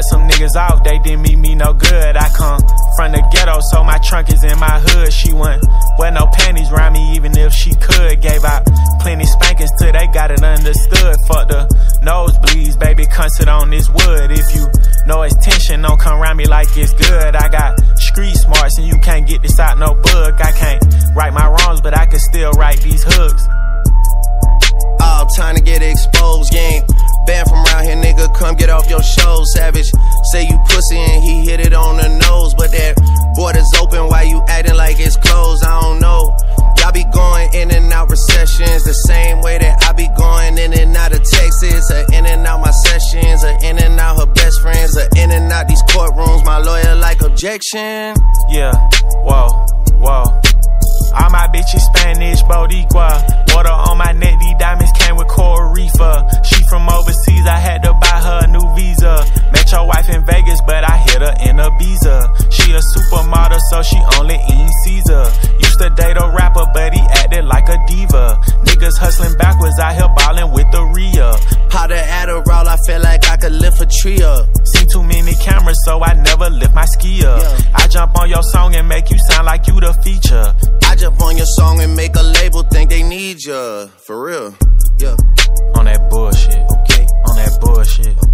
cut some niggas off, they didn't meet me no good. I come from the ghetto, so my trunk is in my hood. She went wear no panties around me, even if she could. Gave out plenty spankings till they got it understood. Fuck the nosebleeds, baby, come sit on this wood. If you know it's tension, don't come around me like it's good. I got off your show, savage. Say you pussy and he hit it on the nose, but that border's open. Why you acting like it's closed? I don't know. Y'all be going in and out recessions the same way that I be going in and out of Texas, or in and out my sessions, or in and out her best friends, or in and out these courtrooms. My lawyer like objection. Yeah, whoa, whoa. All my bitches Spanish, Boricua. Water on my neck, these tree up. Seen too many cameras, so I never lift my ski up. Yeah. I jump on your song and make you sound like you the feature. I jump on your song and make a label think they need ya. For real. Yeah. On that bullshit. Okay. On that bullshit.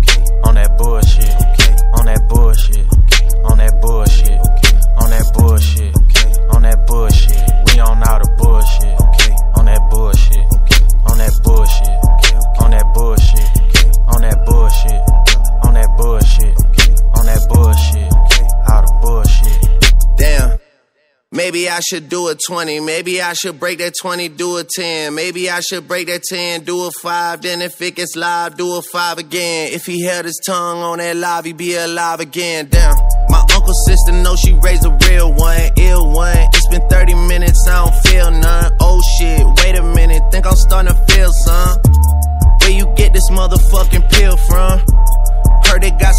Maybe I should do a 20. Maybe I should break that 20, do a 10. Maybe I should break that 10, do a 5. Then if it gets live, do a 5 again. If he held his tongue on that live, he'd be alive again. Damn. My uncle sister knows she raised a real one, ill one. It's been 30 minutes, I don't feel none. Oh shit,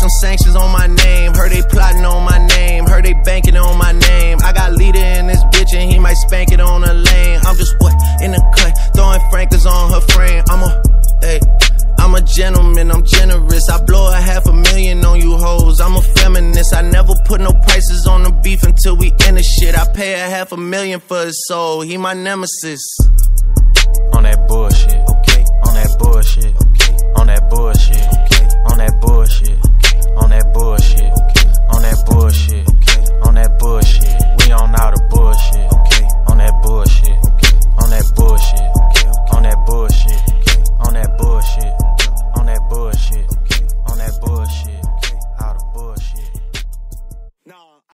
some sanctions on my name. Heard they plotting on my name. Heard they banking on my name. I got leader in this bitch and he might spank it on the lane. I'm just what in the cut, throwing Franklins on her frame. I'm a, hey, I'm a gentleman. I'm generous. I blow a half a million on you hoes. I'm a feminist. I never put no prices on the beef until we end the shit. I pay a half a million for his soul. He my nemesis.